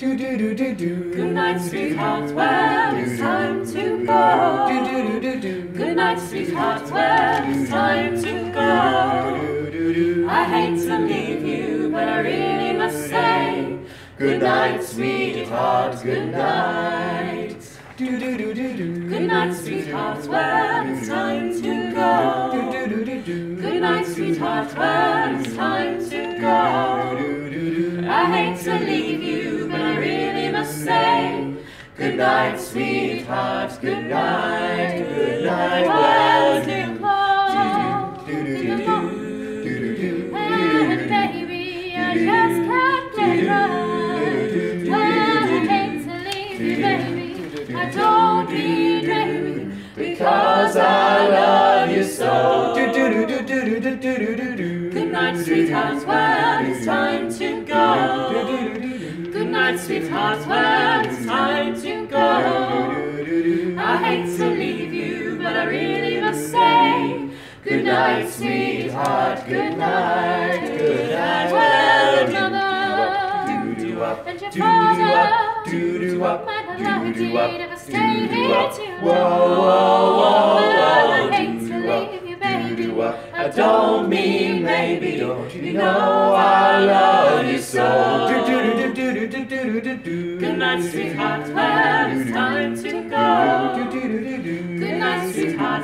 Do do do do do. Good night, sweetheart. Well, it's time to go. Do do do do do. Good night, sweetheart. Well, it's time to go. Do do do. I hate to leave you, but I really must say, Good night, sweetheart. Good night. Do do do do do. Good night, sweetheart. Well, it's time to go. do do do do. do. Good night, sweetheart. Well, it's time to go. Do do do. I hate to leave you, the same. Good night, sweetheart, good night, good night, Wesley Clark. And baby, I just can't get right. Well, I hate to leave you, baby, do do, do, do, do, do, do, do, do, so. Good night, sweetheart, well, it's time to go. Good night, sweetheart, well, it's time to go. I hate to leave you, but I really must say, Good night, sweetheart, good night, good night, well, mother. Do-do-up, do-do-up, do-do-up, my do-do-up, never stay here too long. Whoa, whoa, whoa, whoa, do-do-up, I don't mean maybe, don't you know I love you. Good night, sweetheart. It's time to go. Good night, sweetheart.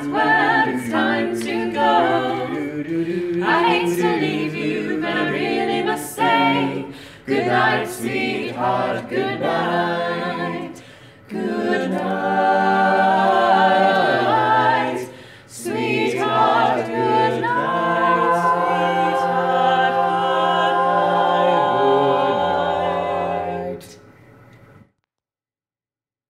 It's time to go. I hate to leave you, but I really must say, Good night, sweetheart. Good night.